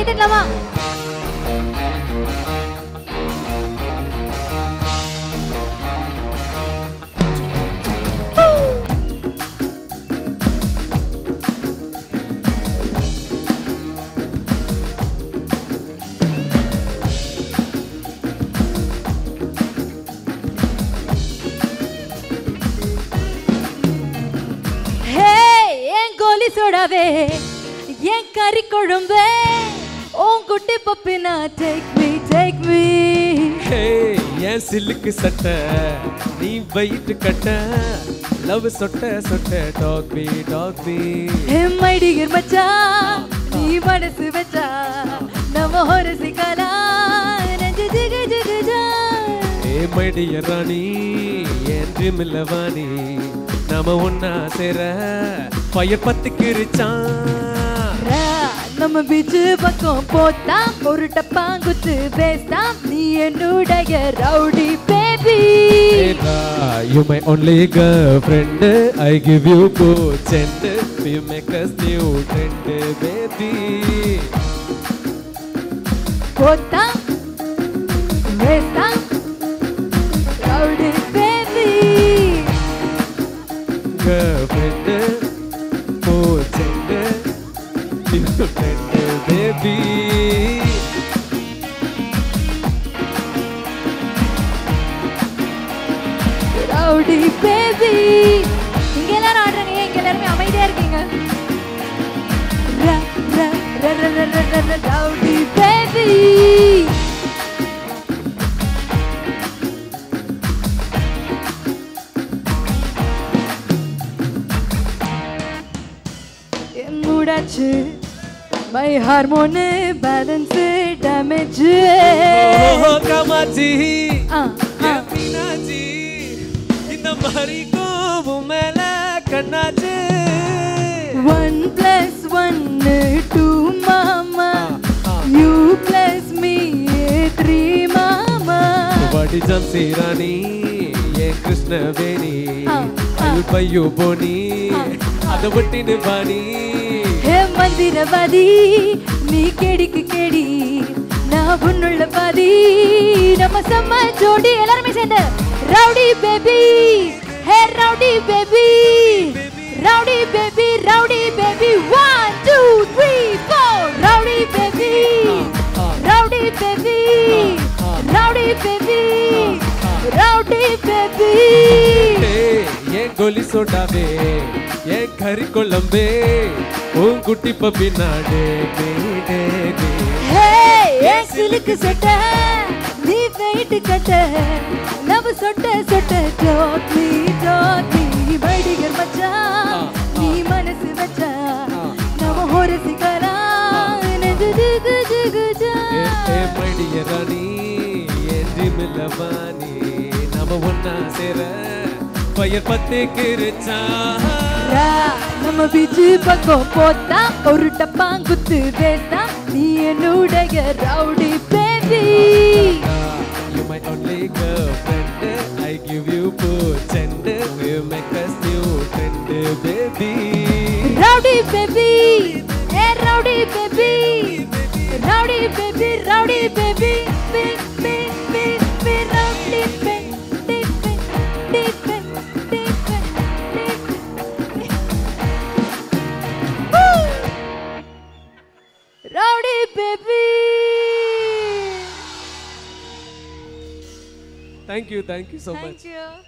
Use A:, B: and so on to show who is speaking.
A: கை தட்டலாமா ஹே என் கறி குழம்பே. உன் குட்டி பப்பினா take me take me
B: hey என் சில்லுக்கு சட்டை நீ வயிற்று கட்ட. லவ் சொட்ட சொட்ட டாக் மீ டாக் மீ
A: என் மைடிகர் மச்சான் நீ மனசு வச்சா நம்ம ஹொரசிக்கலா நெஞ்சு ஜிகு ஜிகு ஜா.
B: ஏ மைடிய ராணி என் ட்ரீமில் வாணி. நாம ஒன்னா சேர பத்துக்கிருச்சான்
A: ரா, நம்ம பீச்சு பக்கம் போட்டா ஒரு டப்பாங்குத்து பேசினா நீ என்னுடைய rowdy baby
B: you my only girlfriend I give you good scent you make
A: us new trend baby
B: போட்டா இன்னொரு ஃப்ரெண்டு பேபி
A: ரவுடி பேபி. இங்க எல்லாரும் ஆடுறீங்க. இங்க எல்லாருமே அமைதியா இருக்கீங்க? Rowdy baby. என்னுடாச்சு My harmony balance damage.
B: Oh,
A: Kama ji,
B: Yamina ji, இந்த மாதிரி கோபம் மேல கண்ணாச்சு
A: ஒன் பிளஸ்
B: ஒன்னு டூ
A: மாமா யூ பிளஸ் மீ த்ரீ
B: மாமா வடிஜம் சீராணி ஏ கிருஷ்ணவேணி அல்பையோ போனி அதை விட்டினு பாணி
A: மந்திரவாதி நீ கெடிக்கு கெடி நான் உன்னுள்ள பாதி. நம்ம செம்ம ஜோடி எல்லாருமே சேர்ந்து. Rowdy baby hey rowdy baby rowdy baby rowdy baby one two three four rowdy baby rowdy baby rowdy baby rowdy baby.
B: ஏ ஏன் கோலி சோடாவே ஏன் கறி கொள்ளம்பே உன் குட்டி பப்பி நாடே
A: ஏன் சிலுக்கு சட்டை நீ வெயிட் கட்ட. லவ் சொட்ட சொட்ட ஜோக் மீ பைடிகர் மச்சான் நீ மனசு வச்சா. நம்ம ஒரு சிக்கலா நெஞ்சு ஜிகு ஜிகு ஜா.
B: ஏ மைடிய ராணி என் ட்ரீமில் வாணி நாம ஒன்னா சேர. ஃபயர் பத்து கிருச்சா
A: நம்ம பீச்சு பக்கம் போட்டா ஒரு டப்பாங்குத்து வேண்டா நீ என்னுடைய rowdy baby
B: You my only girlfriend I give you food and we'll make us new friend baby
A: Rowdy baby Hey rowdy baby Rowdy baby rowdy baby Me me me me rowdy baby baby.
B: Thank you, thank you so thank much.
A: Thank you.